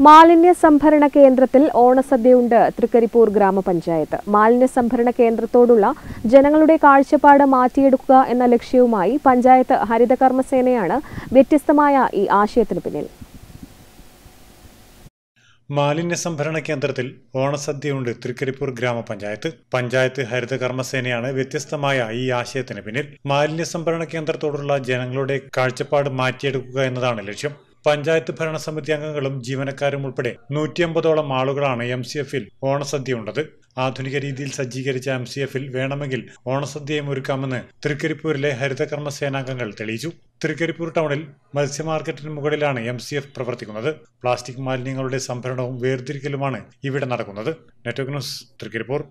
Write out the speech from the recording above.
മാലിന്യ സംഭരണ കേന്ദ്രത്തിൽ ഓണസദ്യയുണ്ട് തൃക്കരിപ്പൂർ ഗ്രാമപഞ്ചായത്ത്. മാലിന്യ സംഭരണ കേന്ദ്രത്തോടുള്ള ജനങ്ങളുടെ കാഴ്ചപ്പാട് മാറ്റിയെടുക്കുക എന്ന ലക്ഷ്യവുമായി പഞ്ചായത്ത് ഹരിതകർമ്മസേനയാണ് വ്യത്യസ്തമായ ഈ ആശയത്തിന് പിന്നിൽ. മാലിന്യ സംഭരണ കേന്ദ്രത്തിൽ ഓണസദ്യയുണ്ട് തൃക്കരിപ്പൂർ ഗ്രാമപഞ്ചായത്ത്. പഞ്ചായത്ത് ഹരിത കർമ്മസേനയാണ് വ്യത്യസ്തമായ ഈ ആശയത്തിന് പിന്നിൽ. മാലിന്യ സംഭരണ കേന്ദ്രത്തോടുള്ള ജനങ്ങളുടെ കാഴ്ചപ്പാട് മാറ്റിയെടുക്കുക എന്നതാണ് ലക്ഷ്യം. പഞ്ചായത്ത് ഭരണസമിതി അംഗങ്ങളും ജീവനക്കാരും ഉൾപ്പെടെ നൂറ്റിയമ്പതോളം ആളുകളാണ് എം സി എഫിൽ ഓണസദ്യ ഉള്ളത് ആധുനിക രീതിയിൽ സജ്ജീകരിച്ച എം സി എഫിൽ വേണമെങ്കിൽ ഓണസദ്യയും ഒരുക്കാമെന്ന് തൃക്കരിപ്പൂരിലെ ഹരിതകർമ്മ സേനാംഗങ്ങൾ തെളിയിച്ചു. തൃക്കരിപ്പൂർ ടൗണിൽ മത്സ്യ മാർക്കറ്റിന് മുകളിലാണ് എം സി എഫ് പ്രവർത്തിക്കുന്നത്. പ്ലാസ്റ്റിക് മാലിന്യങ്ങളുടെ സംഭരണവും വേർതിരിക്കലുമാണ് ഇവിടെ നടക്കുന്നത്. Network news Thrikkaripur.